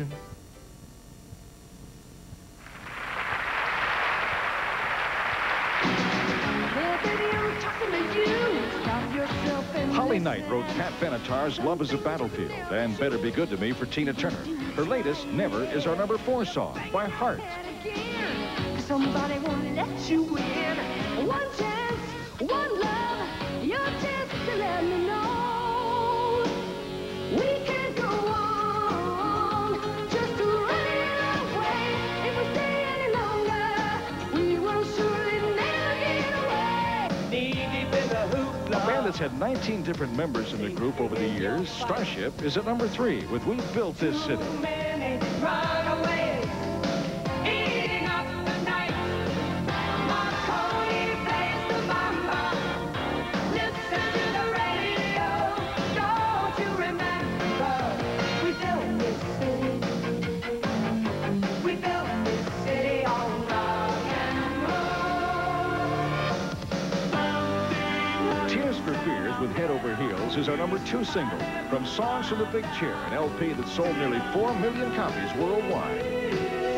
station. Holly Knight wrote Pat Benatar's Love is a Battlefield and Better Be Good to Me for Tina Turner. Her latest, Never, is our number four song by Heart. A band that's had 19 different members in the group over the years, Starship is at number three with We Built This City. Head Over Heels is our number two single from Songs from the Big Chair, an LP that sold nearly 4 million copies worldwide.